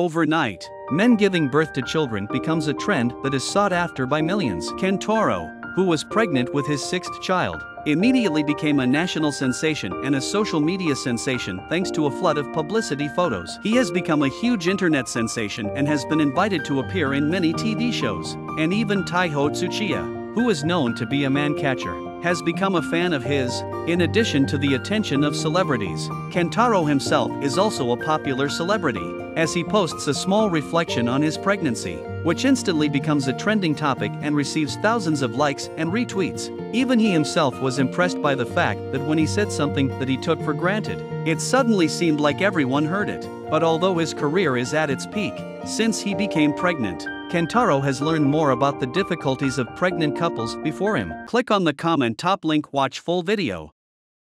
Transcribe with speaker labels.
Speaker 1: Overnight, men giving birth to children becomes a trend that is sought after by millions. Kentaro, who was pregnant with his sixth child, immediately became a national sensation and a social media sensation thanks to a flood of publicity photos. He has become a huge internet sensation and has been invited to appear in many TV shows, and even Taiho Tsuchiya, who is known to be a man catcher, has become a fan of his, in addition to the attention of celebrities. Kentaro himself is also a popular celebrity, as he posts a small reflection on his pregnancy, which instantly becomes a trending topic and receives thousands of likes and retweets. Even he himself was impressed by the fact that when he said something that he took for granted, it suddenly seemed like everyone heard it. But although his career is at its peak, since he became pregnant, Kentaro has learned more about the difficulties of pregnant couples before him. Click on the comment top link watch full video.